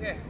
Yeah.